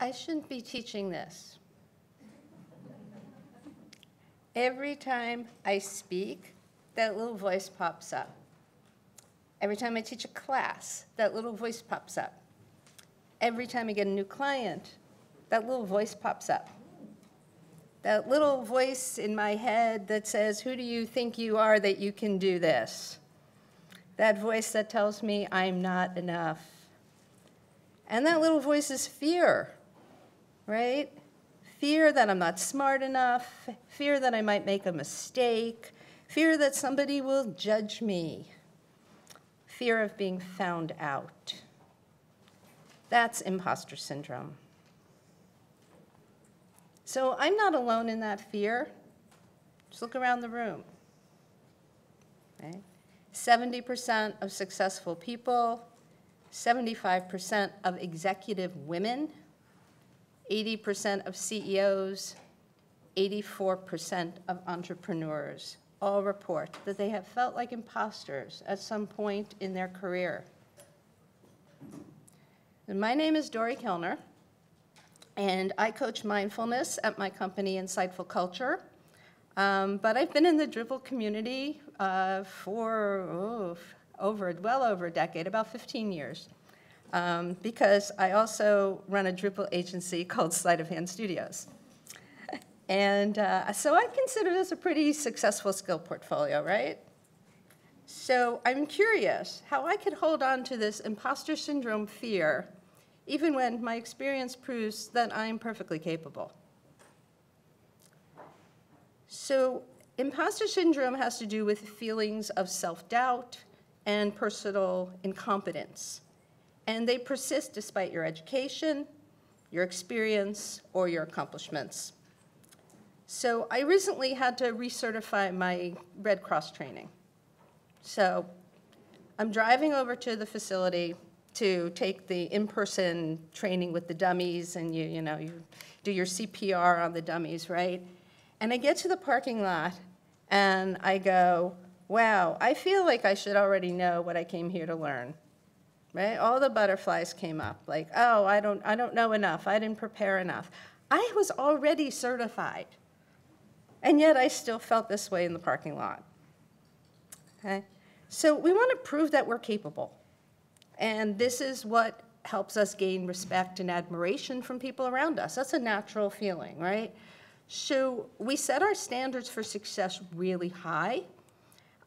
I shouldn't be teaching this. Every time I speak, that little voice pops up. Every time I teach a class, that little voice pops up. Every time I get a new client, that little voice pops up. That little voice in my head that says, Who do you think you are that you can do this? That voice that tells me I'm not enough. And that little voice is fear, right? Fear that I'm not smart enough, fear that I might make a mistake, fear that somebody will judge me, fear of being found out. That's imposter syndrome. So I'm not alone in that fear. Just look around the room. Okay? 70% of successful people, 75% of executive women, 80% of CEOs, 84% of entrepreneurs all report that they have felt like imposters at some point in their career. And my name is Dori Kelner. And I coach mindfulness at my company, Insightful Culture. Um, but I've been in the Drupal community uh, for oh, over, well over a decade, about 15 years. Um, because I also run a Drupal agency called Sleight of Hand Studios. And uh, so I consider this a pretty successful skill portfolio, right? So I'm curious how I could hold on to this imposter syndrome fear even when my experience proves that I'm perfectly capable. So imposter syndrome has to do with feelings of self-doubt and personal incompetence. And they persist despite your education, your experience, or your accomplishments. So I recently had to recertify my Red Cross training. So I'm driving over to the facility to take the in-person training with the dummies and you, you know, you do your CPR on the dummies, right? And I get to the parking lot and I go, wow, I feel like I should already know what I came here to learn. Right? All the butterflies came up like, oh, I don't, I don't know enough. I didn't prepare enough. I was already certified. And yet I still felt this way in the parking lot. Okay? So we want to prove that we're capable. And this is what helps us gain respect and admiration from people around us. That's a natural feeling, right? So we set our standards for success really high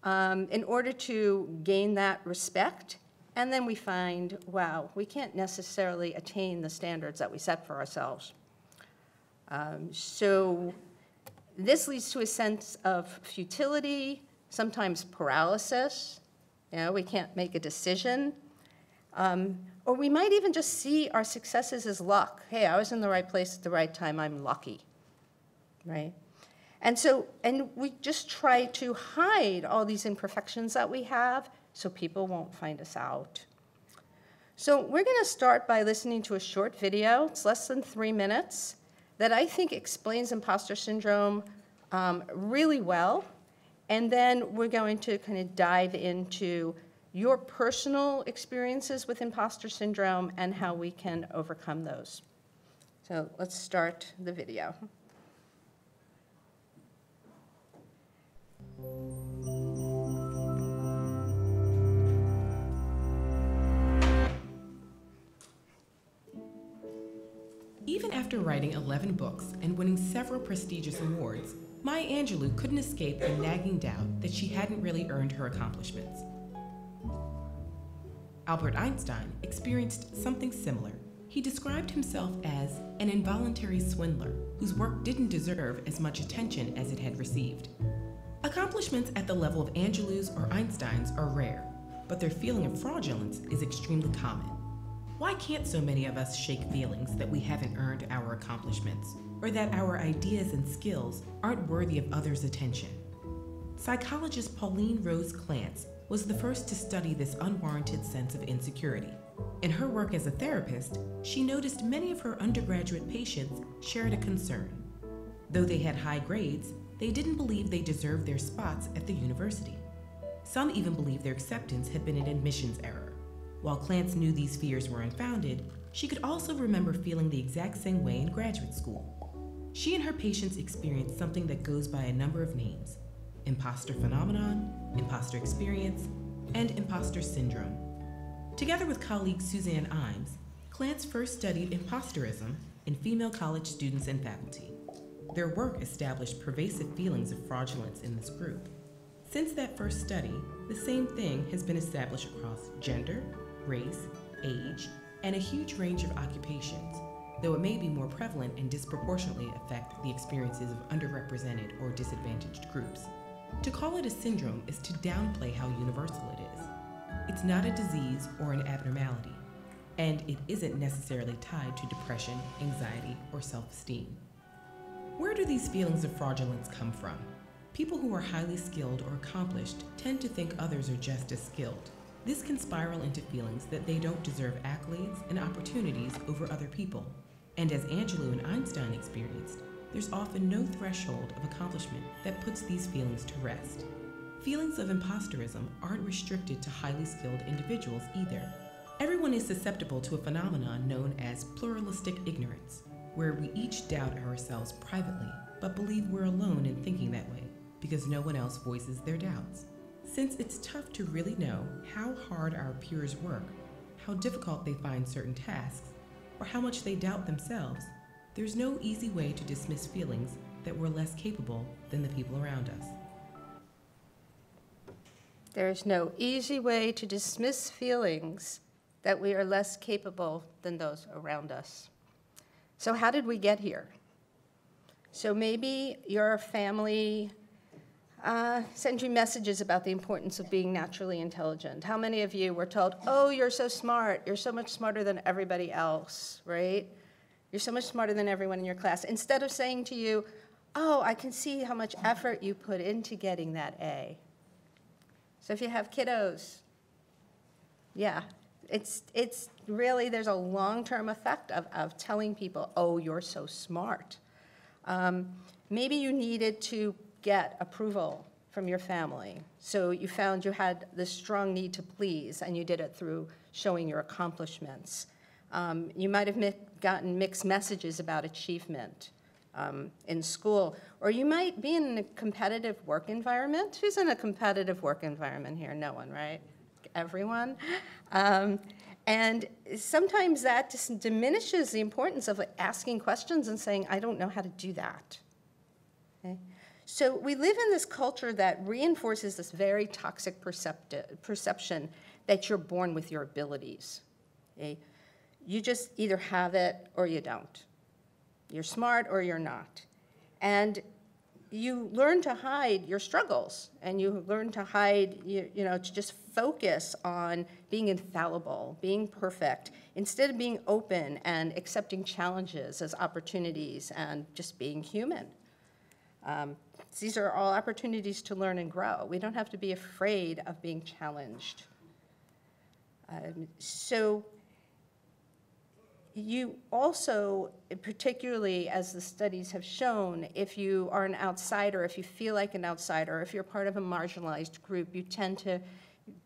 um, in order to gain that respect. And then we find, wow, we can't necessarily attain the standards that we set for ourselves. Um, so this leads to a sense of futility, sometimes paralysis. You know, we can't make a decision. Um, or we might even just see our successes as luck. Hey, I was in the right place at the right time, I'm lucky, right? And so, and we just try to hide all these imperfections that we have so people won't find us out. So we're gonna start by listening to a short video, it's less than three minutes, that I think explains imposter syndrome um, really well. And then we're going to kind of dive into your personal experiences with imposter syndrome and how we can overcome those. So let's start the video. Even after writing 11 books and winning several prestigious awards, Maya Angelou couldn't escape the nagging doubt that she hadn't really earned her accomplishments. Albert Einstein experienced something similar. He described himself as an involuntary swindler whose work didn't deserve as much attention as it had received. Accomplishments at the level of Angelou's or Einstein's are rare, but their feeling of fraudulence is extremely common. Why can't so many of us shake feelings that we haven't earned our accomplishments, or that our ideas and skills aren't worthy of others' attention? Psychologist Pauline Rose Clance was the first to study this unwarranted sense of insecurity. In her work as a therapist, she noticed many of her undergraduate patients shared a concern. Though they had high grades, they didn't believe they deserved their spots at the university. Some even believed their acceptance had been an admissions error. While Clance knew these fears were unfounded, she could also remember feeling the exact same way in graduate school. She and her patients experienced something that goes by a number of names imposter phenomenon, imposter experience, and imposter syndrome. Together with colleague Suzanne Imes, Clance first studied imposterism in female college students and faculty. Their work established pervasive feelings of fraudulence in this group. Since that first study, the same thing has been established across gender, race, age, and a huge range of occupations, though it may be more prevalent and disproportionately affect the experiences of underrepresented or disadvantaged groups. To call it a syndrome is to downplay how universal it is. It's not a disease or an abnormality, and it isn't necessarily tied to depression, anxiety, or self esteem. Where do these feelings of fraudulence come from? People who are highly skilled or accomplished tend to think others are just as skilled. This can spiral into feelings that they don't deserve accolades and opportunities over other people. And as Angelou and Einstein experienced, there's often no threshold of accomplishment that puts these feelings to rest. Feelings of imposterism aren't restricted to highly skilled individuals either. Everyone is susceptible to a phenomenon known as pluralistic ignorance, where we each doubt ourselves privately but believe we're alone in thinking that way because no one else voices their doubts. Since it's tough to really know how hard our peers work, how difficult they find certain tasks, or how much they doubt themselves, there's no easy way to dismiss feelings that we're less capable than the people around us. There is no easy way to dismiss feelings that we are less capable than those around us. So, how did we get here? So, maybe your family uh, send you messages about the importance of being naturally intelligent. How many of you were told, oh, you're so smart, you're so much smarter than everybody else, right? You're so much smarter than everyone in your class. Instead of saying to you, oh, I can see how much effort you put into getting that A. So if you have kiddos, yeah, it's, it's really, there's a long-term effect of, of telling people, oh, you're so smart. Um, maybe you needed to get approval from your family. So you found you had this strong need to please, and you did it through showing your accomplishments. Um, you might have mi- gotten mixed messages about achievement um, in school, or you might be in a competitive work environment. Who's in a competitive work environment here? No one, right? Everyone. Um, and sometimes that just diminishes the importance of asking questions and saying, I don't know how to do that. Okay? So we live in this culture that reinforces this very toxic perception that you're born with your abilities. Okay? You just either have it or you don't. You're smart or you're not. And you learn to hide your struggles and you learn to hide, you, you know, to just focus on being infallible, being perfect, instead of being open and accepting challenges as opportunities and just being human. Um, these are all opportunities to learn and grow. We don't have to be afraid of being challenged. Um, so you also, particularly as the studies have shown, if you are an outsider, if you feel like an outsider, if you're part of a marginalized group, you tend to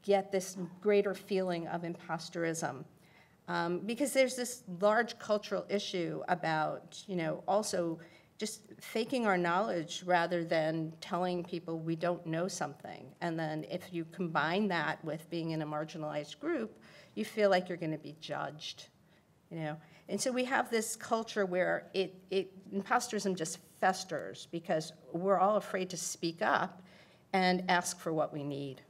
get this greater feeling of imposterism. Um, because there's this large cultural issue about, you know, also just faking our knowledge rather than telling people we don't know something. And then if you combine that with being in a marginalized group, you feel like you're going to be judged you know. And so we have this culture where it, it imposterism just festers because we're all afraid to speak up and ask for what we need.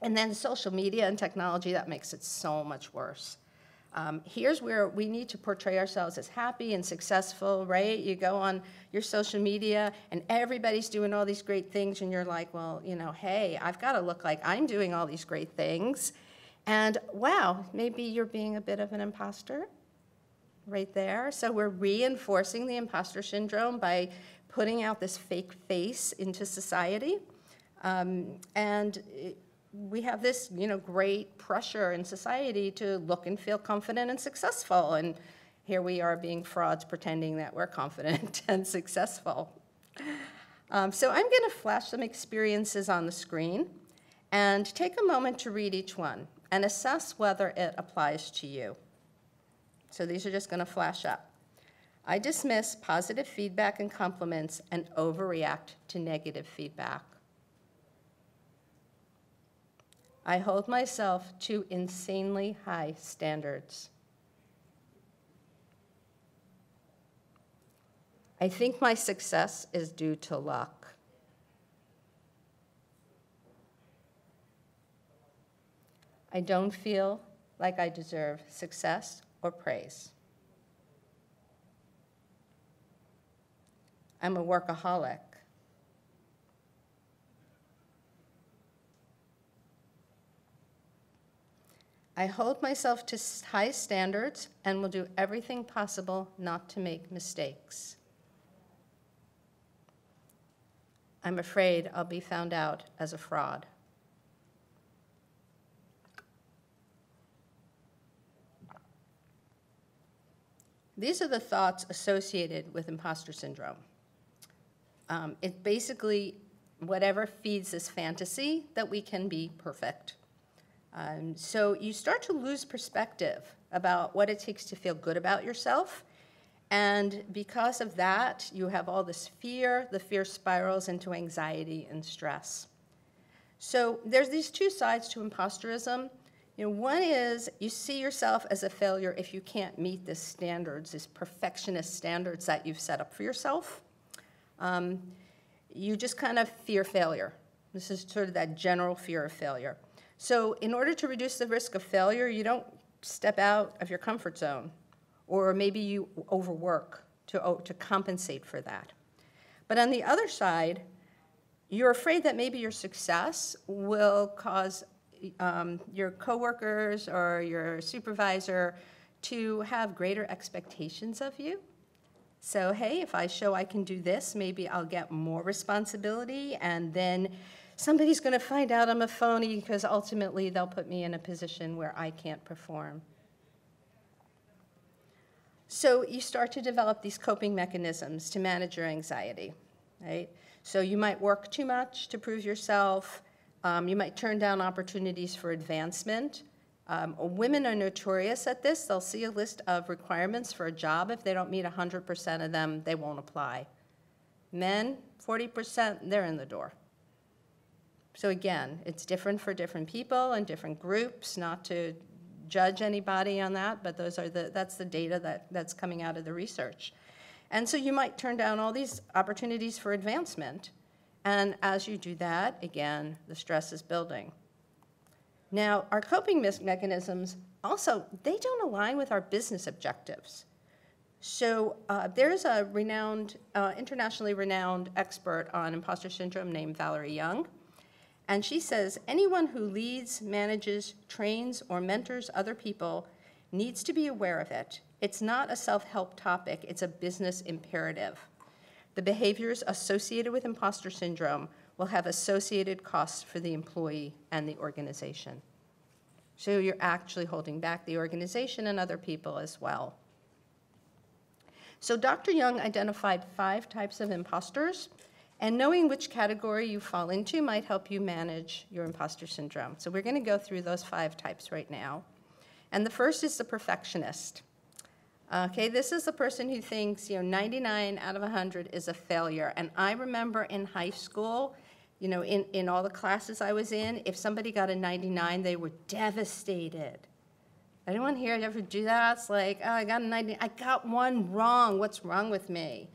And then social media and technology, that makes it so much worse. Um, here's where we need to portray ourselves as happy and successful, right? You go on your social media and everybody's doing all these great things, and you're like, well, you know, hey, I've got to look like I'm doing all these great things. And wow, maybe you're being a bit of an imposter right there. So we're reinforcing the imposter syndrome by putting out this fake face into society. Um, and we have this, you know, great pressure in society to look and feel confident and successful. And here we are being frauds pretending that we're confident and successful. Um, so I'm going to flash some experiences on the screen. And take a moment to read each one and assess whether it applies to you. So these are just going to flash up. I dismiss positive feedback and compliments and overreact to negative feedback. I hold myself to insanely high standards. I think my success is due to luck. I don't feel like I deserve success or praise. I'm a workaholic. I hold myself to high standards and will do everything possible not to make mistakes. I'm afraid I'll be found out as a fraud. These are the thoughts associated with imposter syndrome. Um, it basically, whatever feeds this fantasy that we can be perfect. Um, so you start to lose perspective about what it takes to feel good about yourself. And because of that, you have all this fear. The fear spirals into anxiety and stress. So there's these two sides to imposterism. You know, one is you see yourself as a failure if you can't meet the standards, these perfectionist standards that you've set up for yourself. Um, you just kind of fear failure. This is sort of that general fear of failure. So in order to reduce the risk of failure, you don't step out of your comfort zone, or maybe you overwork to, to compensate for that. But on the other side, you're afraid that maybe your success will cause um, your coworkers or your supervisor to have greater expectations of you. So, hey, if I show I can do this, maybe I'll get more responsibility, and then somebody's going to find out I'm a phony because ultimately they'll put me in a position where I can't perform. So, you start to develop these coping mechanisms to manage your anxiety, right? So, you might work too much to prove yourself. Um, you might turn down opportunities for advancement. Um, women are notorious at this. They'll see a list of requirements for a job. If they don't meet 100% of them, they won't apply. Men, 40%, they're in the door. So again, it's different for different people and different groups, not to judge anybody on that, but those are the, that's the data that, that's coming out of the research. And so you might turn down all these opportunities for advancement and as you do that, again, the stress is building. Now, our coping mechanisms also, they don't align with our business objectives. So uh, there's a renowned, uh, internationally renowned expert on imposter syndrome named Valerie Young. And she says anyone who leads, manages, trains, or mentors other people needs to be aware of it. It's not a self help topic, it's a business imperative. The behaviors associated with imposter syndrome will have associated costs for the employee and the organization. So you're actually holding back the organization and other people as well. So Dr. Young identified five types of imposters, and knowing which category you fall into might help you manage your imposter syndrome. So we're going to go through those five types right now. And the first is the perfectionist. Okay, this is the person who thinks, you know, 99 out of 100 is a failure. And I remember in high school, you know, in, in all the classes I was in, if somebody got a 99, they were devastated. Anyone here ever do that? It's like, oh, I got a 90, I got one wrong. What's wrong with me?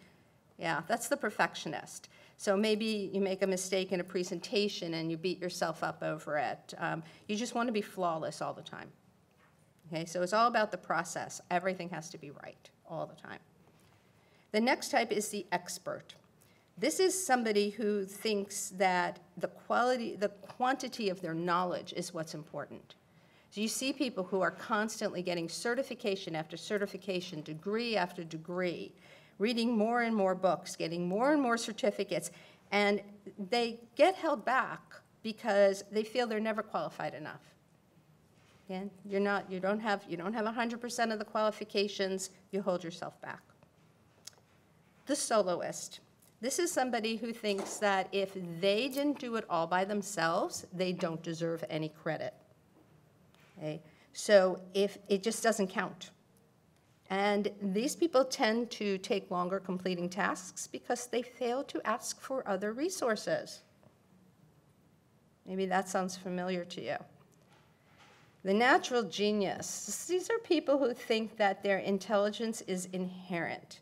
Yeah, that's the perfectionist. So maybe you make a mistake in a presentation and you beat yourself up over it. Um, you just want to be flawless all the time. Okay, so it's all about the process. Everything has to be right all the time. The next type is the expert. This is somebody who thinks that the quality, the quantity of their knowledge is what's important. So you see people who are constantly getting certification after certification, degree after degree, reading more and more books, getting more and more certificates, and they get held back because they feel they're never qualified enough. Again, you're not, you don't have, you don't have 100% of the qualifications, you hold yourself back. The soloist. This is somebody who thinks that if they didn't do it all by themselves, they don't deserve any credit. Okay? So if it just doesn't count. And these people tend to take longer completing tasks because they fail to ask for other resources. Maybe that sounds familiar to you. The natural genius, these are people who think that their intelligence is inherent.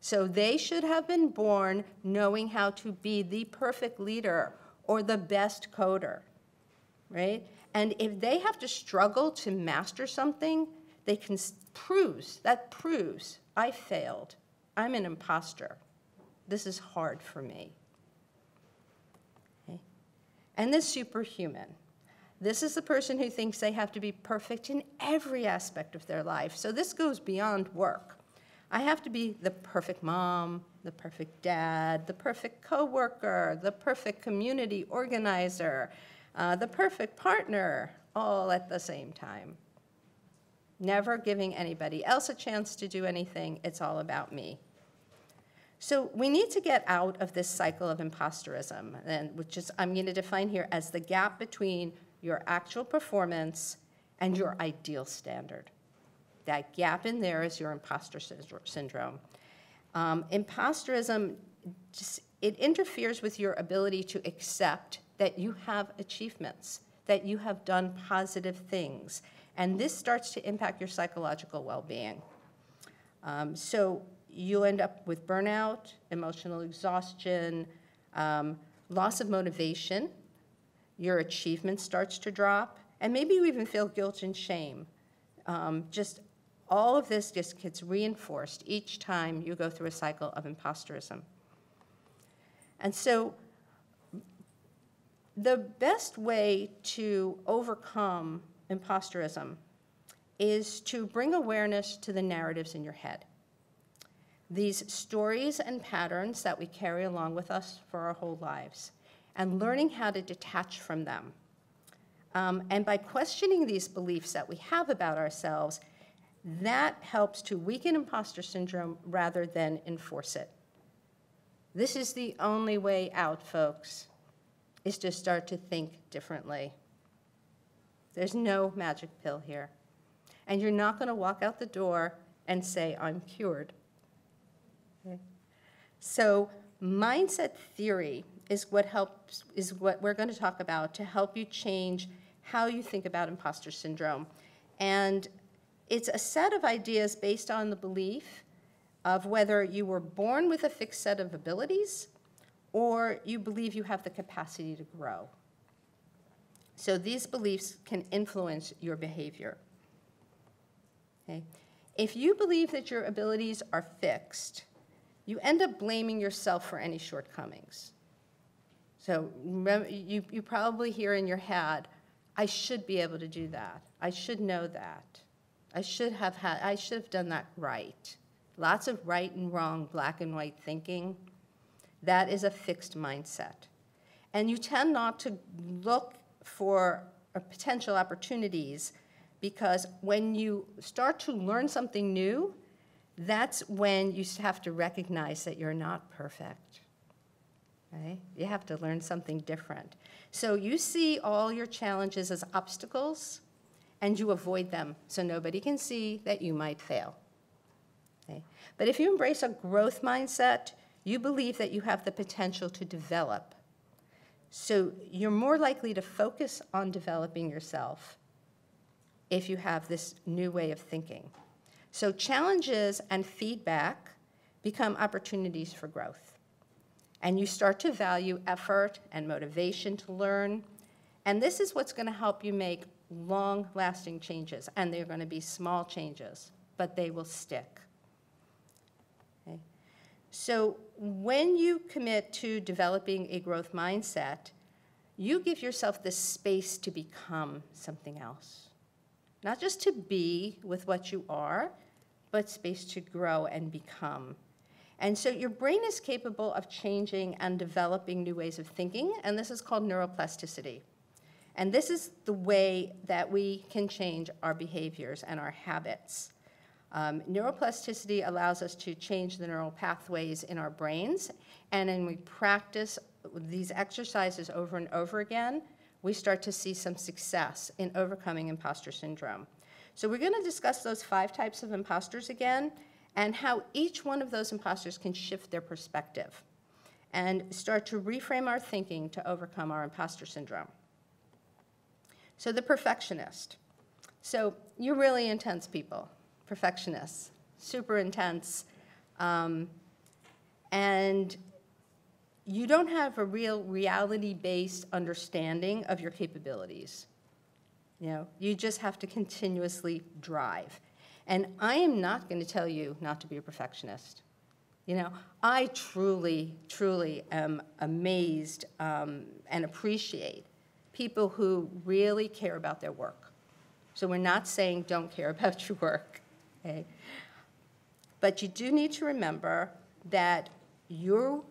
So they should have been born knowing how to be the perfect leader or the best coder, right? And if they have to struggle to master something, they can proves, that proves I failed. I'm an imposter. This is hard for me. Okay? And the superhuman. This is the person who thinks they have to be perfect in every aspect of their life. So this goes beyond work. I have to be the perfect mom, the perfect dad, the perfect coworker, the perfect community organizer, uh, the perfect partner, all at the same time. Never giving anybody else a chance to do anything, it's all about me. So we need to get out of this cycle of imposterism, and which is I'm going to define here as the gap between your actual performance and your ideal standard. That gap in there is your imposter syndrome. Um, imposterism, just, it interferes with your ability to accept that you have achievements, that you have done positive things, and this starts to impact your psychological well-being. Um, so you end up with burnout, emotional exhaustion, um, loss of motivation, your achievement starts to drop, and maybe you even feel guilt and shame. Um, just all of this just gets reinforced each time you go through a cycle of imposterism. And so the best way to overcome imposterism is to bring awareness to the narratives in your head. These stories and patterns that we carry along with us for our whole lives, and learning how to detach from them. Um, and by questioning these beliefs that we have about ourselves, that helps to weaken imposter syndrome rather than enforce it. This is the only way out, folks, is to start to think differently. There's no magic pill here. And you're not going to walk out the door and say, I'm cured. Okay? So, mindset theory is what helps is what we're going to talk about to help you change how you think about imposter syndrome. And it's a set of ideas based on the belief of whether you were born with a fixed set of abilities or you believe you have the capacity to grow. So these beliefs can influence your behavior. Okay? If you believe that your abilities are fixed, you end up blaming yourself for any shortcomings. So you, you probably hear in your head, I should be able to do that. I should know that. I should have had, I should have done that right. Lots of right and wrong, black and white thinking. That is a fixed mindset. And you tend not to look for uh, potential opportunities because when you start to learn something new, that's when you have to recognize that you're not perfect. Right? You have to learn something different. So you see all your challenges as obstacles and you avoid them so nobody can see that you might fail. Okay? But if you embrace a growth mindset, you believe that you have the potential to develop so you're more likely to focus on developing yourself if you have this new way of thinking. So challenges and feedback become opportunities for growth. And you start to value effort and motivation to learn. And this is what's going to help you make long-lasting changes. And they're going to be small changes, but they will stick. So when you commit to developing a growth mindset, you give yourself the space to become something else. Not just to be with what you are, but space to grow and become. And so your brain is capable of changing and developing new ways of thinking, and this is called neuroplasticity. And this is the way that we can change our behaviors and our habits. Um, neuroplasticity allows us to change the neural pathways in our brains, and then we practice these exercises over and over again, we start to see some success in overcoming imposter syndrome. So we're going to discuss those five types of imposters again and how each one of those imposters can shift their perspective and start to reframe our thinking to overcome our imposter syndrome. So the perfectionist. So you're really intense people, perfectionists, super intense. Um, and you don't have a real reality-based understanding of your capabilities. You know, you just have to continuously drive. And I am not going to tell you not to be a perfectionist. You know, I truly, truly am amazed um, and appreciate people who really care about their work. So we're not saying don't care about your work, okay? But you do need to remember that you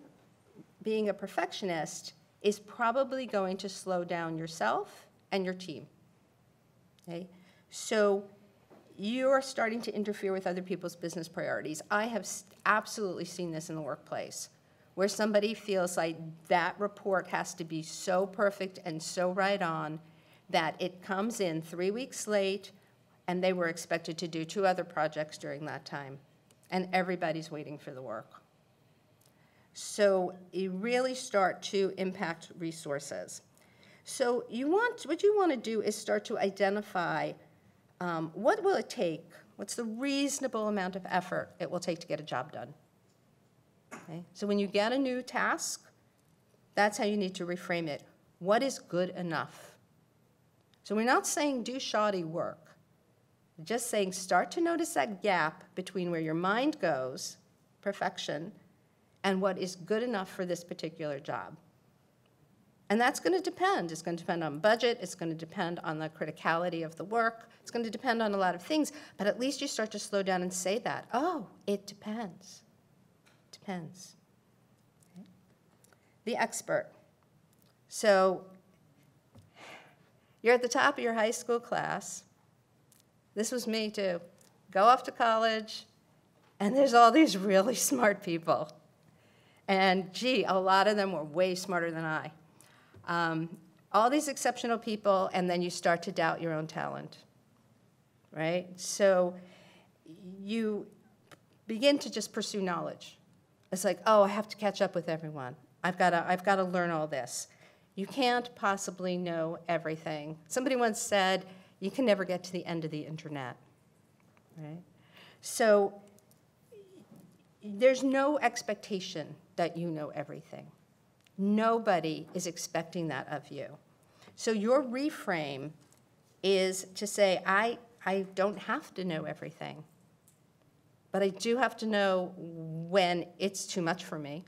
being a perfectionist is probably going to slow down yourself and your team. Okay? So you're starting to interfere with other people's business priorities. I have absolutely seen this in the workplace where somebody feels like that report has to be so perfect and so right on that it comes in three weeks late and they were expected to do two other projects during that time. And everybody's waiting for the work. So you really start to impact resources. So you want, what you want to do is start to identify um, what will it take, what's the reasonable amount of effort it will take to get a job done. Okay? So when you get a new task, that's how you need to reframe it. What is good enough? So we're not saying do shoddy work. Just saying start to notice that gap between where your mind goes, perfection, and what is good enough for this particular job. And that's going to depend. It's going to depend on budget. It's going to depend on the criticality of the work. It's going to depend on a lot of things. But at least you start to slow down and say that. Oh, it depends. Depends. Okay. The expert. So you're at the top of your high school class. This was me too. Go off to college, and there's all these really smart people. And gee, a lot of them were way smarter than I. Um, all these exceptional people, and then you start to doubt your own talent, right? So you begin to just pursue knowledge. It's like, oh, I have to catch up with everyone. I've got to, I've got to learn all this. You can't possibly know everything. Somebody once said, you can never get to the end of the internet, right? So there's no expectation that you know everything. Nobody is expecting that of you. So your reframe is to say, I, I don't have to know everything, but I do have to know when it's too much for me.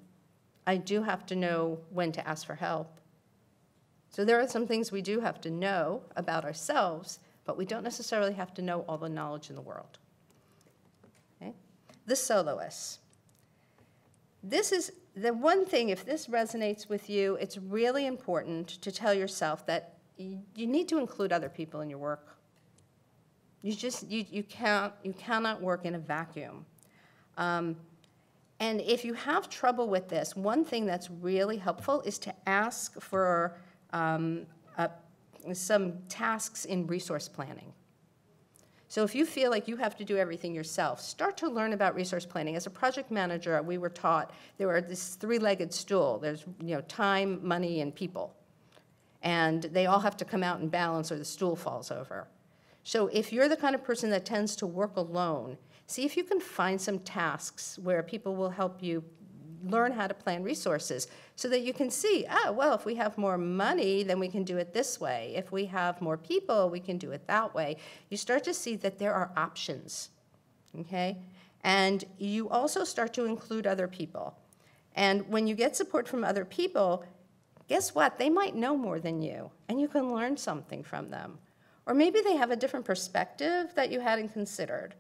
I do have to know when to ask for help. So there are some things we do have to know about ourselves, but we don't necessarily have to know all the knowledge in the world. Okay? The soloist. This is the one thing, if this resonates with you, it's really important to tell yourself that you need to include other people in your work. You just, you, you, can't, you cannot work in a vacuum. Um, and if you have trouble with this, one thing that's really helpful is to ask for um, uh, some tasks in resource planning. So if you feel like you have to do everything yourself, start to learn about resource planning. As a project manager, we were taught there were this three-legged stool. There's you know time, money, and people. And they all have to come out in balance or the stool falls over. So if you're the kind of person that tends to work alone, see if you can find some tasks where people will help you learn how to plan resources so that you can see, oh, well, if we have more money, then we can do it this way. If we have more people, we can do it that way. You start to see that there are options, okay? And you also start to include other people. And when you get support from other people, guess what? They might know more than you, and you can learn something from them. Or maybe they have a different perspective that you hadn't considered.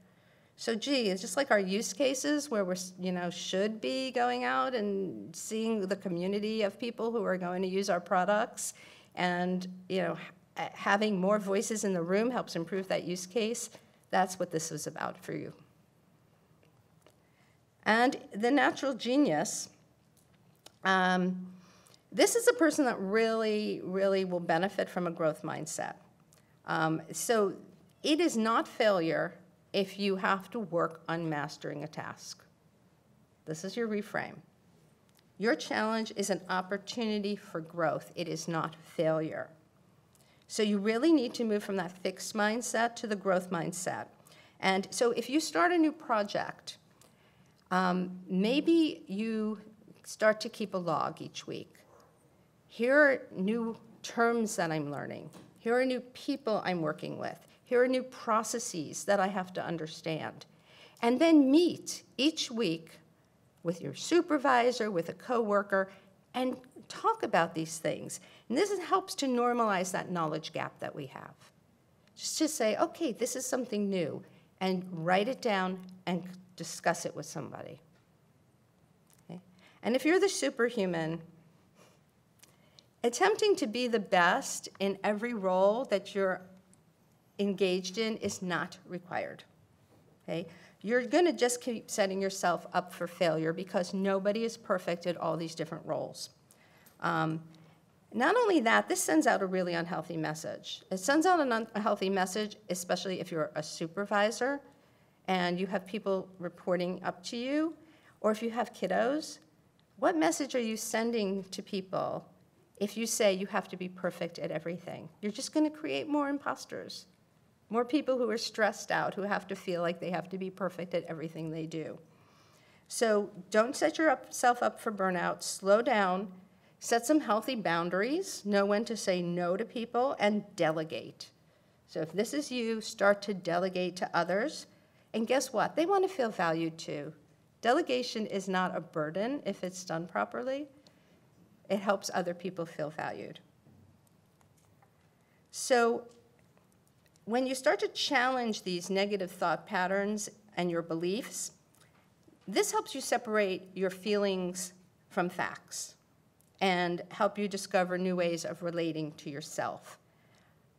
So gee, it's just like our use cases where we're, you know, should be going out and seeing the community of people who are going to use our products and, you know, having more voices in the room helps improve that use case. That's what this is about for you. And the natural genius, um, this is a person that really, really will benefit from a growth mindset. Um, so it is not failure if you have to work on mastering a task. This is your reframe. Your challenge is an opportunity for growth. It is not failure. So you really need to move from that fixed mindset to the growth mindset. And so if you start a new project, um, maybe you start to keep a log each week. Here are new terms that I'm learning. Here are new people I'm working with. Here are new processes that I have to understand. And then meet each week with your supervisor, with a coworker, and talk about these things. And this helps to normalize that knowledge gap that we have. Just to say, okay, this is something new, and write it down and discuss it with somebody. Okay? And if you're the superhuman, attempting to be the best in every role that you're engaged in is not required. Okay? You're going to just keep setting yourself up for failure because nobody is perfect at all these different roles. Um, not only that, this sends out a really unhealthy message. It sends out an unhealthy message, especially if you're a supervisor and you have people reporting up to you, or if you have kiddos. What message are you sending to people if you say you have to be perfect at everything? You're just going to create more imposters, more people who are stressed out, who have to feel like they have to be perfect at everything they do. So don't set yourself up for burnout. Slow down Set some healthy boundaries, know when to say no to people, and delegate. So if this is you, start to delegate to others. And guess what? They want to feel valued too. Delegation is not a burden if it's done properly. It helps other people feel valued. So when you start to challenge these negative thought patterns and your beliefs, this helps you separate your feelings from facts and help you discover new ways of relating to yourself.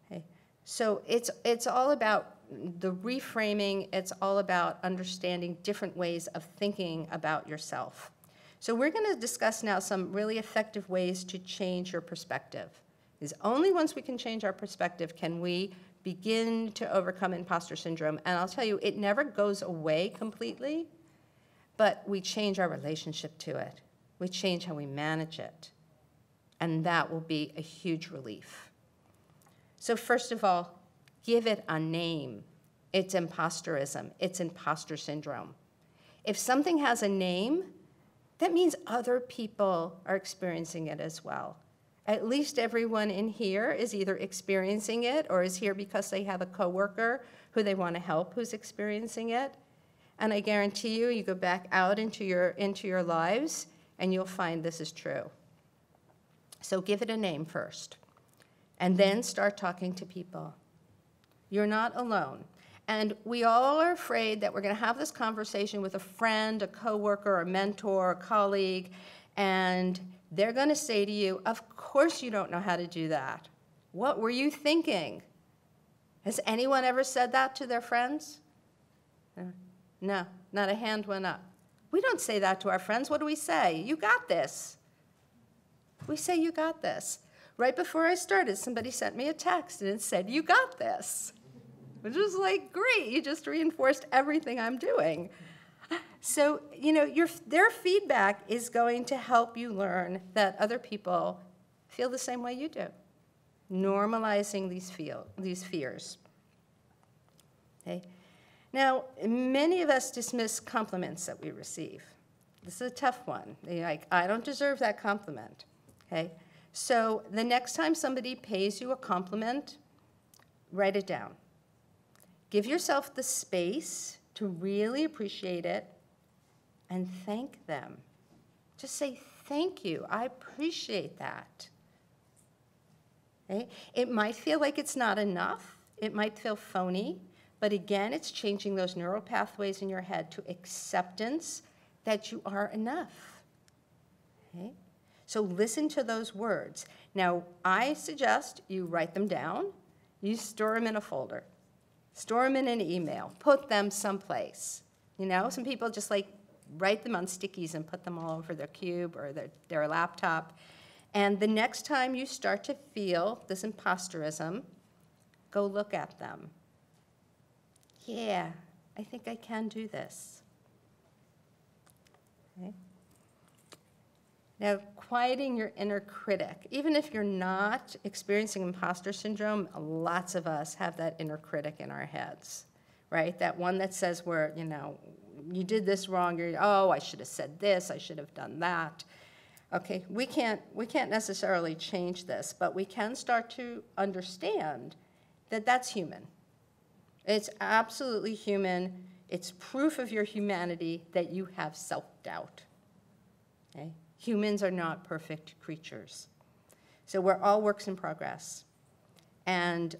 Okay? So it's, it's all about the reframing, it's all about understanding different ways of thinking about yourself. So we're going to discuss now some really effective ways to change your perspective. Because only once we can change our perspective can we begin to overcome imposter syndrome. And I'll tell you, it never goes away completely, but we change our relationship to it. We change how we manage it and that will be a huge relief. So, first of all, give it a name. It's imposterism, it's imposter syndrome. If something has a name, that means other people are experiencing it as well. At least everyone in here is either experiencing it or is here because they have a coworker who they want to help who's experiencing it. And I guarantee you, you go back out into your, into your lives and you'll find this is true. So give it a name first, and then start talking to people. You're not alone. And we all are afraid that we're going to have this conversation with a friend, a coworker, a mentor, a colleague, and they're going to say to you, Of course you don't know how to do that. What were you thinking? Has anyone ever said that to their friends? No, not a hand went up. We don't say that to our friends. What do we say? You got this. We say, You got this. Right before I started, somebody sent me a text and it said, You got this. Which was like, Great, you just reinforced everything I'm doing. So, you know, your, their feedback is going to help you learn that other people feel the same way you do, normalizing these, feel, these fears. Okay? Now, many of us dismiss compliments that we receive. This is a tough one. You're like, I don't deserve that compliment. Okay? So the next time somebody pays you a compliment, write it down. Give yourself the space to really appreciate it and thank them. Just say, Thank you. I appreciate that. Okay? It might feel like it's not enough, it might feel phony, but again, it's changing those neural pathways in your head to acceptance that you are enough. Okay? So listen to those words. Now, I suggest you write them down, you store them in a folder, store them in an email, put them someplace. You know, some people just like write them on stickies and put them all over their cube or their, their laptop. And the next time you start to feel this imposterism, go look at them. Yeah, I think I can do this. Okay. Now, quieting your inner critic. Even if you're not experiencing imposter syndrome, lots of us have that inner critic in our heads, right? That one that says we're, you know, you did this wrong, you're, oh, I should have said this, I should have done that. Okay, we can't, we can't necessarily change this, but we can start to understand that that's human. It's absolutely human. It's proof of your humanity that you have self-doubt. Okay? Humans are not perfect creatures. So we're all works in progress. And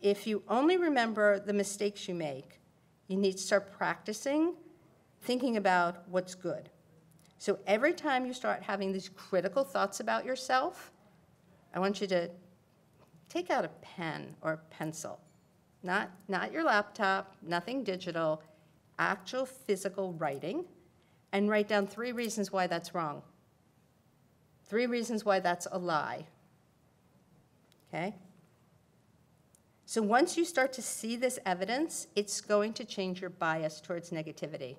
if you only remember the mistakes you make, you need to start practicing thinking about what's good. So every time you start having these critical thoughts about yourself, I want you to take out a pen or a pencil. Not, not your laptop, nothing digital, actual physical writing, and write down three reasons why that's wrong. Three reasons why that's a lie. Okay? So once you start to see this evidence, it's going to change your bias towards negativity.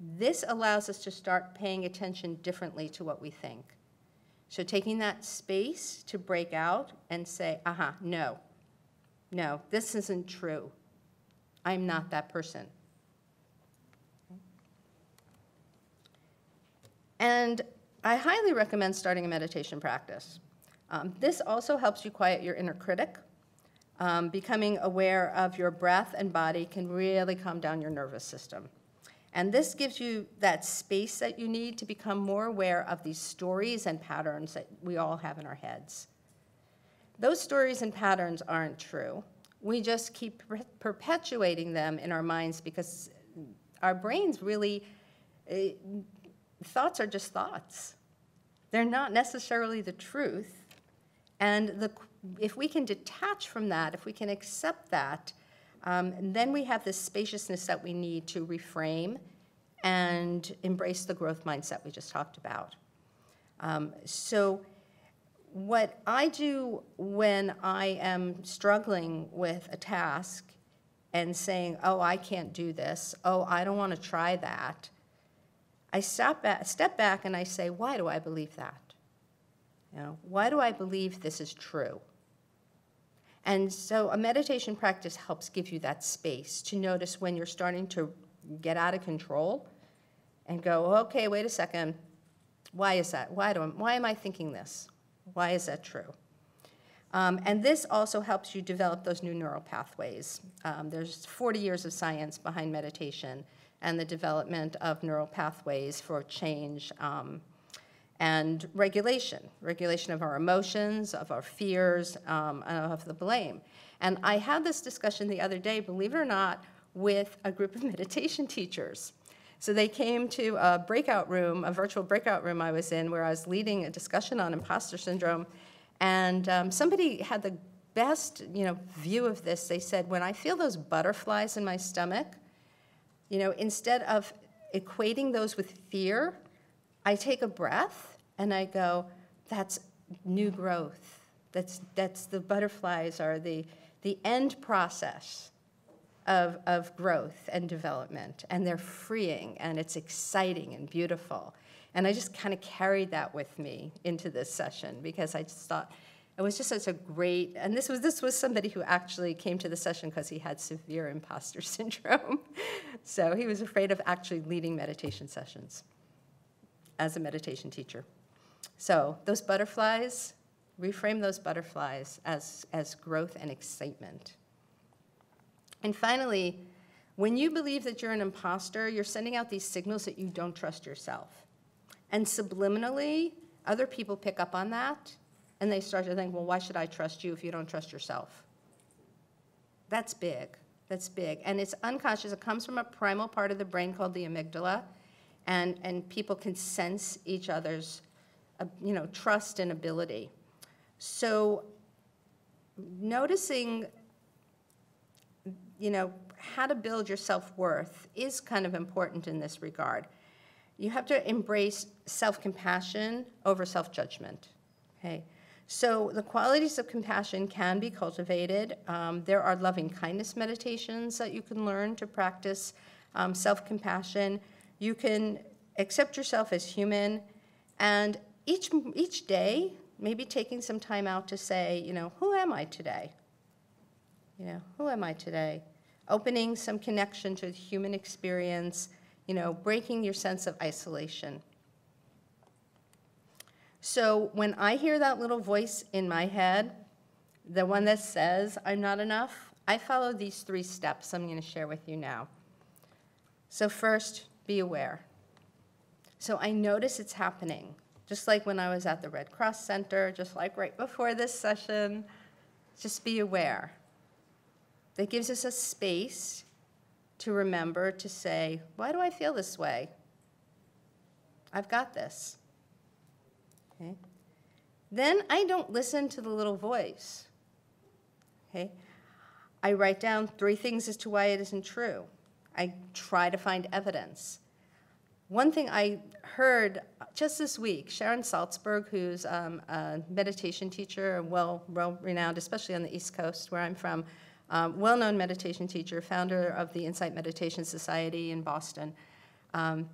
This allows us to start paying attention differently to what we think. So taking that space to break out and say, aha, no, no, this isn't true. I'm not that person. And I highly recommend starting a meditation practice. Um, this also helps you quiet your inner critic. Um, becoming aware of your breath and body can really calm down your nervous system. And this gives you that space that you need to become more aware of these stories and patterns that we all have in our heads. Those stories and patterns aren't true. We just keep perpetuating them in our minds because our brains really, uh, thoughts are just thoughts. They're not necessarily the truth. And the, if we can detach from that, if we can accept that, um, and then we have this spaciousness that we need to reframe and embrace the growth mindset we just talked about. Um, so what I do when I am struggling with a task and saying, oh, I can't do this, oh, I don't want to try that, I back, step back and I say, why do I believe that? You know, why do I believe this is true? And so a meditation practice helps give you that space to notice when you're starting to get out of control and go, okay, wait a second, why is that? Why, do I, why am I thinking this? Why is that true? Um, and this also helps you develop those new neural pathways. Um, there's 40 years of science behind meditation and the development of neural pathways for change um, and regulation, regulation of our emotions, of our fears, um, of the blame. And I had this discussion the other day, believe it or not, with a group of meditation teachers. So they came to a breakout room, a virtual breakout room I was in, where I was leading a discussion on imposter syndrome. And um, somebody had the best you know, view of this. They said, when I feel those butterflies in my stomach, you know, instead of equating those with fear, I take a breath and I go, that's new growth. That's, that's the butterflies are the, the end process of, of growth and development. And they're freeing and it's exciting and beautiful. And I just kind of carried that with me into this session because I just thought, it was just such a great, and this was, this was somebody who actually came to the session because he had severe imposter syndrome. so he was afraid of actually leading meditation sessions as a meditation teacher. So those butterflies, reframe those butterflies as, as growth and excitement. And finally, when you believe that you're an imposter, you're sending out these signals that you don't trust yourself. And subliminally, other people pick up on that and they start to think, well, why should I trust you if you don't trust yourself? That's big. That's big. And it's unconscious. It comes from a primal part of the brain called the amygdala. And, and people can sense each other's, uh, you know, trust and ability. So noticing, you know, how to build your self-worth is kind of important in this regard. You have to embrace self-compassion over self-judgment, okay? So the qualities of compassion can be cultivated. Um, there are loving kindness meditations that you can learn to practice um, self-compassion. You can accept yourself as human, and each, each day, maybe taking some time out to say, you know, who am I today? You know, who am I today? Opening some connection to the human experience, you know, breaking your sense of isolation. So when I hear that little voice in my head, the one that says I'm not enough, I follow these three steps I'm going to share with you now. So first, be aware. So I notice it's happening, just like when I was at the Red Cross Center, just like right before this session. Just be aware. That gives us a space to remember to say, why do I feel this way? I've got this. Okay? Then I don't listen to the little voice. Okay? I write down three things as to why it isn't true. I try to find evidence. One thing I heard just this week, Sharon Salzberg, who's um, a meditation teacher, well, well renowned, especially on the East Coast where I'm from, um, well-known meditation teacher, founder of the Insight Meditation Society in Boston. Um,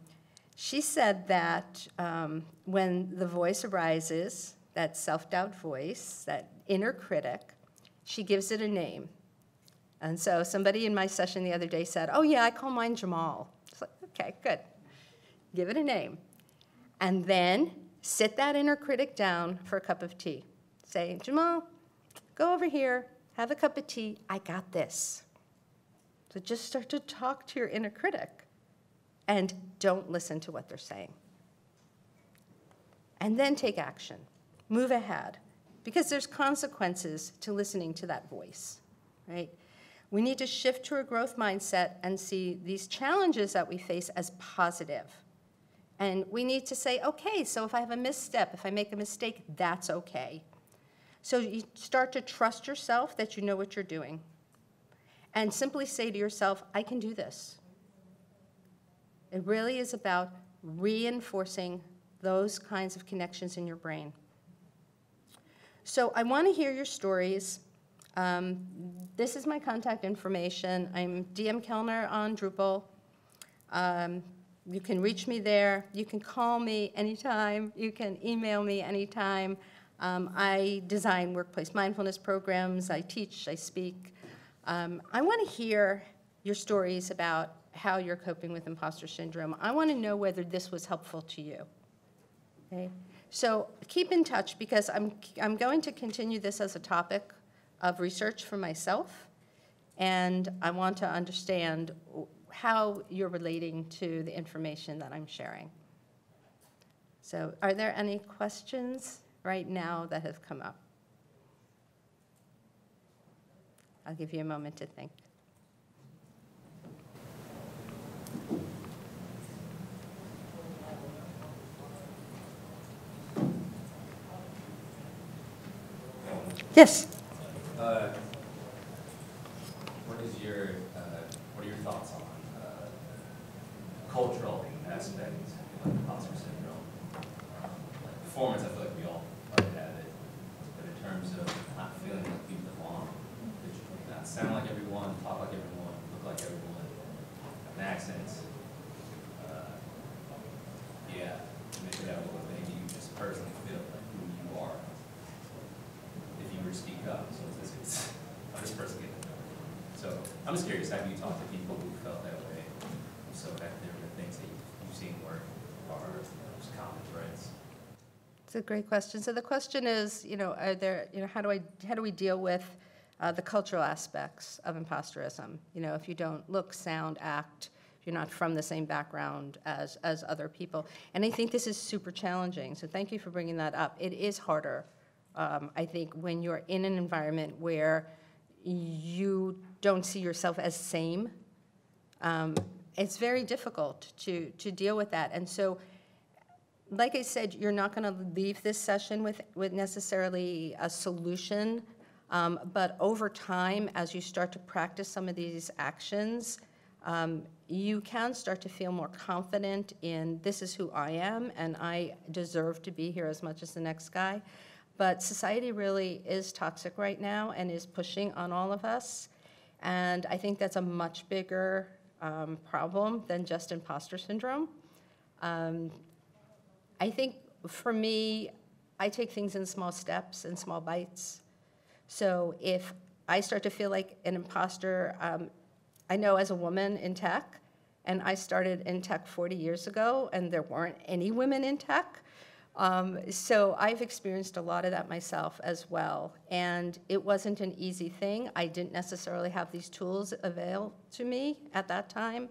she said that um, when the voice arises, that self-doubt voice, that inner critic, she gives it a name. And so somebody in my session the other day said, oh yeah, I call mine Jamal. It's like, okay, good. Give it a name. And then sit that inner critic down for a cup of tea. Say, Jamal, go over here, have a cup of tea, I got this. So just start to talk to your inner critic and don't listen to what they're saying. And then take action. Move ahead. Because there's consequences to listening to that voice, right? We need to shift to a growth mindset and see these challenges that we face as positive. And we need to say, okay, so if I have a misstep, if I make a mistake, that's okay. So you start to trust yourself that you know what you're doing. And simply say to yourself, I can do this. It really is about reinforcing those kinds of connections in your brain. So I want to hear your stories. Um, this is my contact information. I'm DM Kelner on Drupal. Um, you can reach me there. You can call me anytime. You can email me anytime. Um, I design workplace mindfulness programs. I teach. I speak. Um, I want to hear your stories about how you're coping with imposter syndrome. I want to know whether this was helpful to you. Okay? So keep in touch because I'm, I'm going to continue this as a topic of research for myself, and I want to understand how you're relating to the information that I'm sharing. So are there any questions right now that have come up? I'll give you a moment to think. Yes. Uh, What is your, uh, what are your thoughts on uh, aspects of imposter syndrome? Like performance, I feel like we all probably have it, but in terms of not feeling like you belong, that you not sound like everyone, talk like everyone, look like everyone, have an accent. uh, Yeah, maybe that would maybe you just personally feel like who you are if you were to speak up, so it's, it's, I'm just person getting to know you. So, I'm just curious, have you talked to people who felt that way? So have there been things that you've you've seen work or you know, just common threads? It's a great question. So the question is, you know, are there, you know, how do I, how do we deal with uh, the cultural aspects of imposterism? You know, if you don't look, sound, act, you're not from the same background as, as other people. And I think this is super challenging, so thank you for bringing that up. It is harder, um, I think, when you're in an environment where you don't see yourself as same. Um, It's very difficult to, to deal with that. And so like I said, you're not going to leave this session with, with necessarily a solution Um, But over time, as you start to practice some of these actions, um, you can start to feel more confident in, this is who I am, and I deserve to be here as much as the next guy. But society really is toxic right now and is pushing on all of us. And I think that's a much bigger um, problem than just imposter syndrome. Um, I think for me, I take things in small steps and small bites. So if I start to feel like an imposter, um, I know as a woman in tech, and I started in tech 40 years ago, and there weren't any women in tech. Um, so I've experienced a lot of that myself as well. And it wasn't an easy thing. I didn't necessarily have these tools available to me at that time,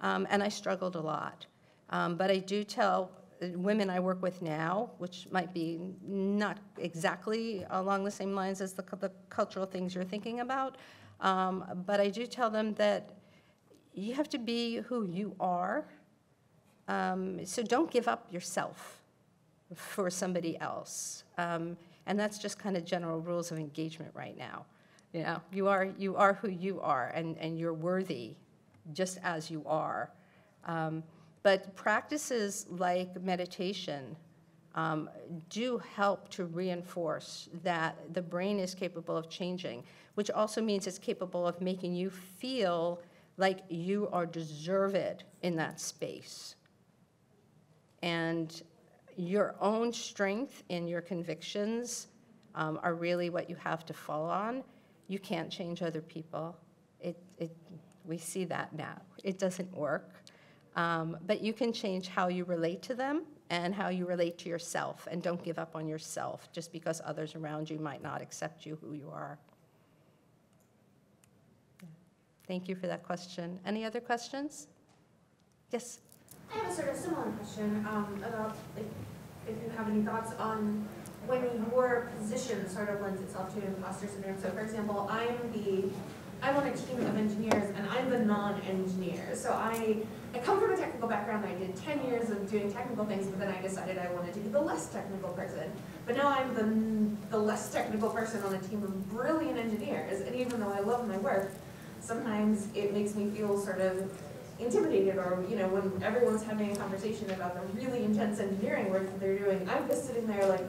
um, and I struggled a lot. Um, but I do tell women I work with now, which might be not exactly along the same lines as the, the cultural things you're thinking about, um, but I do tell them that you have to be who you are. Um, so don't give up yourself for somebody else. Um, and that's just kind of general rules of engagement right now. You know, you are, you are who you are, and, and you're worthy just as you are. Um, but practices like meditation um, do help to reinforce that the brain is capable of changing, which also means it's capable of making you feel like you are deserved in that space. And your own strength in your convictions um, are really what you have to fall on. You can't change other people. It, it, we see that now. It doesn't work. Um, but you can change how you relate to them and how you relate to yourself. And don't give up on yourself just because others around you might not accept you who you are. Thank you for that question. Any other questions? Yes? I have a sort of similar question um, about like, if you have any thoughts on when your position sort of lends itself to imposter syndrome. So, for example, I'm the I'm on a team of engineers and I'm the non-engineer. So I, I come from a technical background. I did 10 years of doing technical things, but then I decided I wanted to be the less technical person. But now I'm the, the less technical person on a team of brilliant engineers. And even though I love my work, sometimes it makes me feel sort of intimidated or, you know, when everyone's having a conversation about the really intense engineering work that they're doing, I'm just sitting there like,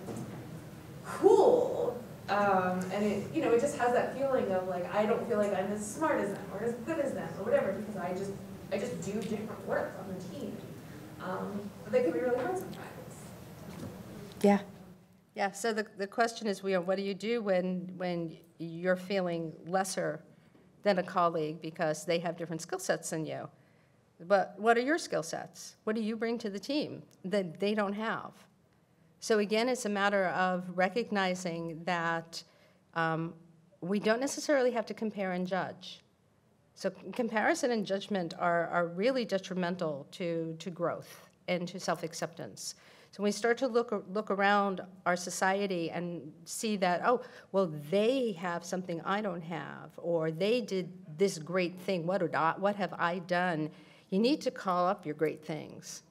cool. Um, and it, you know, it just has that feeling of like, I don't feel like I'm as smart as them or as good as them or whatever because I just, I just do different work on the team. Um, but they can be really hard sometimes. Yeah. Yeah, so the, the question is, you know, what do you do when, when you're feeling lesser than a colleague because they have different skill sets than you? But what are your skill sets? What do you bring to the team that they don't have? So again, it's a matter of recognizing that um, we don't necessarily have to compare and judge. So comparison and judgment are, are really detrimental to, to growth and to self-acceptance. So when we start to look, look around our society and see that, oh, well, they have something I don't have, or they did this great thing, what, I, what have I done? You need to call up your great things.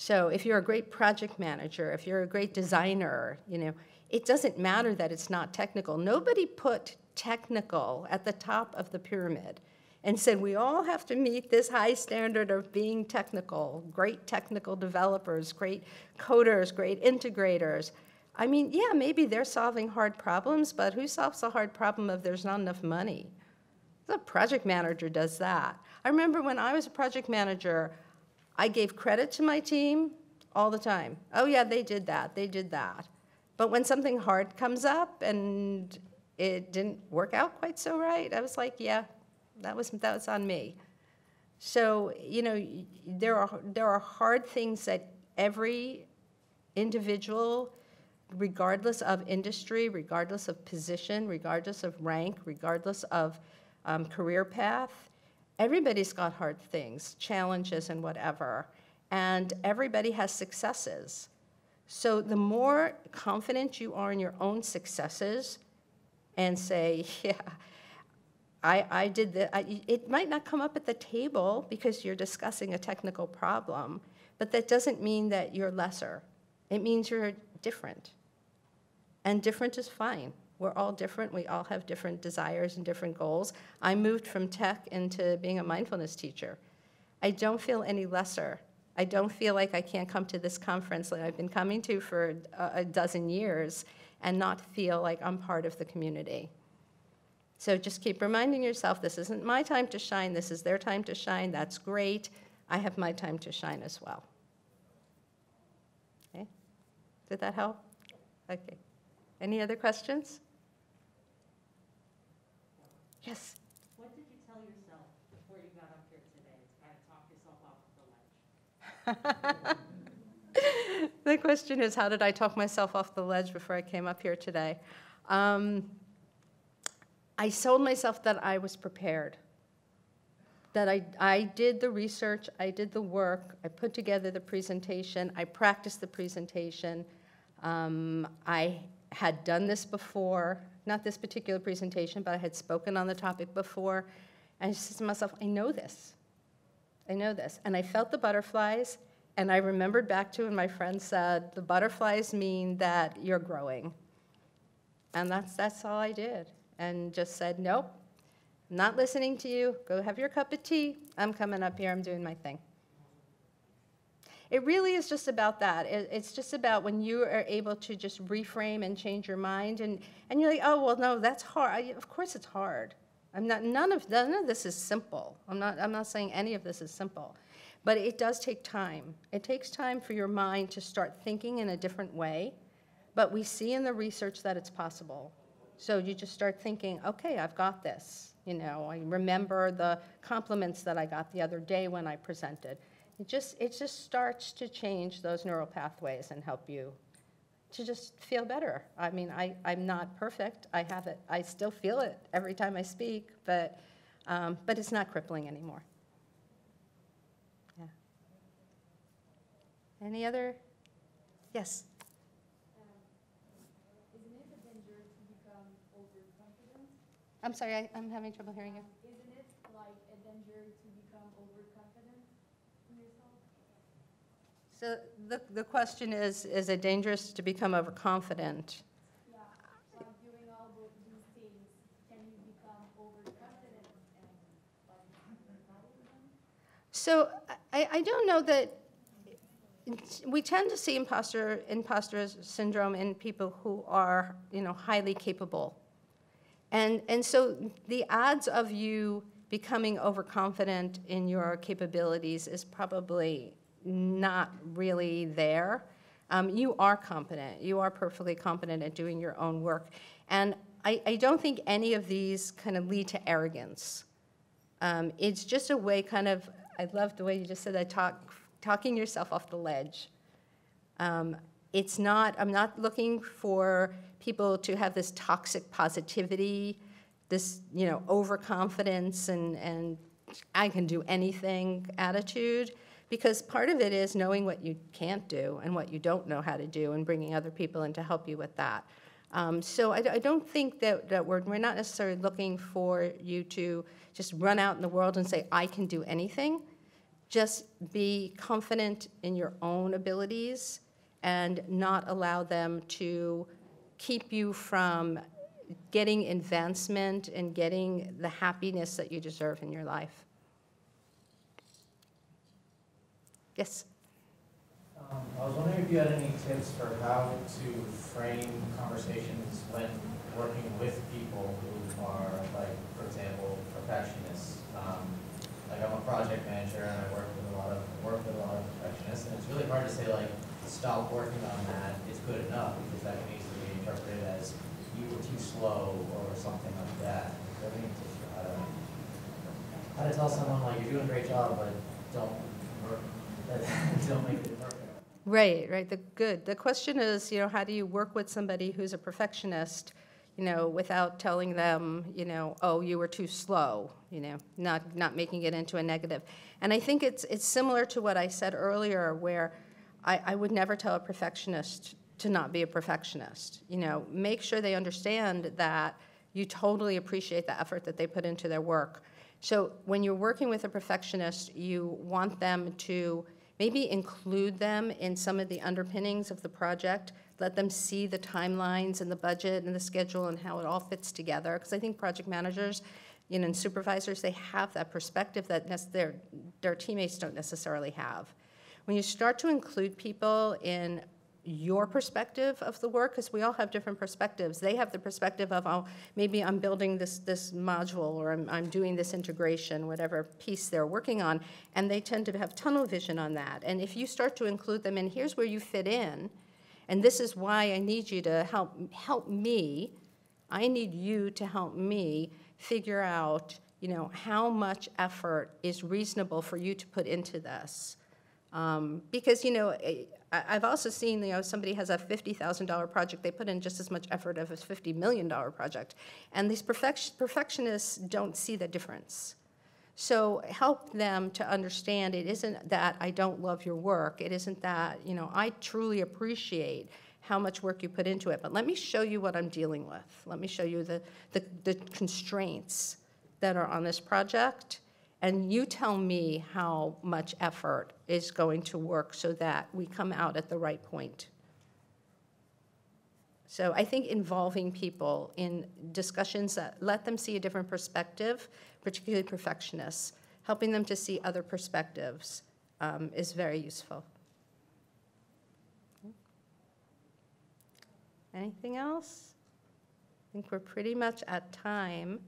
So if you're a great project manager, if you're a great designer, you know, it doesn't matter that it's not technical. Nobody put technical at the top of the pyramid and said we all have to meet this high standard of being technical, great technical developers, great coders, great integrators. I mean, yeah, maybe they're solving hard problems, but who solves the hard problem if there's not enough money? The project manager does that. I remember when I was a project manager, I gave credit to my team all the time. Oh, yeah, they did that, they did that. But when something hard comes up and it didn't work out quite so right, I was like, yeah, that was, that was on me. So, you know, there are, there are hard things that every individual, regardless of industry, regardless of position, regardless of rank, regardless of um, career path, everybody's got hard things, challenges and whatever, and everybody has successes. So the more confident you are in your own successes and say, yeah, I, I did that, it might not come up at the table because you're discussing a technical problem, but that doesn't mean that you're lesser. It means you're different. And different is fine. We're all different. We all have different desires and different goals. I moved from tech into being a mindfulness teacher. I don't feel any lesser. I don't feel like I can't come to this conference that I've been coming to for a, dozen years and not feel like I'm part of the community. So just keep reminding yourself this isn't my time to shine, this is their time to shine. That's great. I have my time to shine as well. Okay? Did that help? Okay. Any other questions? Yes. What did you tell yourself before you got up here today to kind of talk yourself off the ledge? The question is, how did I talk myself off the ledge before I came up here today? Um, I told myself that I was prepared, that I, I did the research, I did the work, I put together the presentation, I practiced the presentation. Um, I had done this before, not this particular presentation, but I had spoken on the topic before. And I said to myself, I know this. I know this. And I felt the butterflies, and I remembered back to when my friend said, the butterflies mean that you're growing. And that's, that's all I did. And just said, nope, not listening to you. Go have your cup of tea. I'm coming up here, I'm doing my thing. It really is just about that. It, it's just about when you are able to just reframe and change your mind, and, and you're like, oh, well, no, that's hard. I, of course it's hard. I'm not, none of, none of this is simple. I'm not, I'm not saying any of this is simple. But it does take time. It takes time for your mind to start thinking in a different way. But we see in the research that it's possible. So you just start thinking, okay, I've got this. You know, I remember the compliments that I got the other day when I presented. It just, it just starts to change those neural pathways and help you to just feel better. I mean, I, I'm not perfect. I have it. I still feel it every time I speak, but, um, but it's not crippling anymore. Yeah. Any other? Yes. Isn't it a danger to become overconfident? I'm sorry, I, I'm having trouble hearing you. Isn't it like a danger to become overconfident in yourself? So the, the question is, is it dangerous to become overconfident? Them? So I, I don't know that, we tend to see imposter, imposter syndrome in people who are, you know, highly capable. And, and so the odds of you becoming overconfident in your capabilities is probably not really there. Um, you are competent. You are perfectly competent at doing your own work. And I, I don't think any of these kind of lead to arrogance. Um, it's just a way, kind of, I love the way you just said that, talk, talking yourself off the ledge. Um, it's not, I'm not looking for people to have this toxic positivity, this, you know, overconfidence and, and I can do anything attitude. Because part of it is knowing what you can't do and what you don't know how to do and bringing other people in to help you with that. Um, so I, I don't think that, that we're, we're not necessarily looking for you to just run out in the world and say, I can do anything. Just be confident in your own abilities and not allow them to keep you from getting advancement and getting the happiness that you deserve in your life. Yes? Um, I was wondering if you had any tips for how to frame conversations when working with people who are, like, for example, perfectionists. Um, Like, I'm a project manager and I work with a lot of, work with a lot of perfectionists, and it's really hard to say, like, stop working on that, it's good enough, because that can easily be interpreted as you were too slow or something like that. How to, how to tell someone, like, you're doing a great job, but don't don't make it perfect? Right, right, the, good. The question is, you know, how do you work with somebody who's a perfectionist, you know, without telling them, you know, oh, you were too slow, you know, not, not making it into a negative. And I think it's, it's similar to what I said earlier, where I, I would never tell a perfectionist to not be a perfectionist. You know, make sure they understand that you totally appreciate the effort that they put into their work. So when you're working with a perfectionist, you want them to maybe include them in some of the underpinnings of the project, let them see the timelines and the budget and the schedule and how it all fits together. Because I think project managers, you know, and supervisors, they have that perspective that their, their teammates don't necessarily have. When you start to include people in your perspective of the work, because we all have different perspectives. They have the perspective of, oh, maybe I'm building this, this module, or I'm, I'm doing this integration, whatever piece they're working on, and they tend to have tunnel vision on that. And if you start to include them in, here's where you fit in, and this is why I need you to help, help me, I need you to help me figure out, you know, how much effort is reasonable for you to put into this. Um, Because, you know, eh, I've also seen, you know, somebody has a $50,000 project, they put in just as much effort as a $50 million project. And these perfect- perfectionists don't see the difference. So help them to understand it isn't that I don't love your work, it isn't that, you know, I truly appreciate how much work you put into it, but let me show you what I'm dealing with. Let me show you the, the the constraints that are on this project, and you tell me how much effort is going to work so that we come out at the right point. So I think involving people in discussions that let them see a different perspective, particularly perfectionists, helping them to see other perspectives um, is very useful. Anything else? I think we're pretty much at time.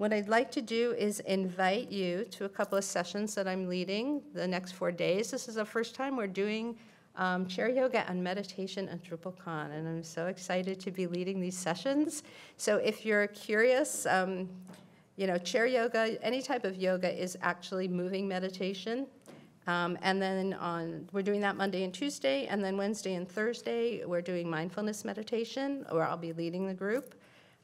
What I'd like to do is invite you to a couple of sessions that I'm leading the next four days. This is the first time we're doing um, chair yoga and meditation and DrupalCon, and I'm so excited to be leading these sessions. So if you're curious, um, you know, chair yoga, any type of yoga is actually moving meditation. Um, and then on, we're doing that Monday and Tuesday, and then Wednesday and Thursday, we're doing mindfulness meditation, where I'll be leading the group.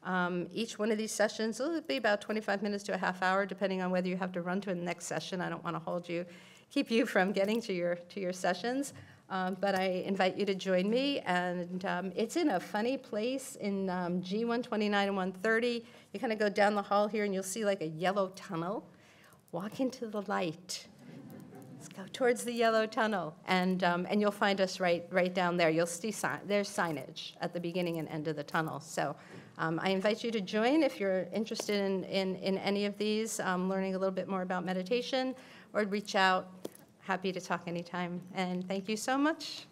Um, each one of these sessions will be about 25 minutes to a half hour, depending on whether you have to run to the next session. I don't want to hold you, keep you from getting to your to your sessions. Um, but I invite you to join me, and um, it's in a funny place in um, G129 and 130. You kind of go down the hall here, and you'll see like a yellow tunnel. Walk into the light. Let's go towards the yellow tunnel, and, um, and you'll find us right, right down there. You'll see sign, there's signage at the beginning and end of the tunnel. So um, I invite you to join if you're interested in, in, in any of these, um, learning a little bit more about meditation, or reach out. Happy to talk anytime. And thank you so much.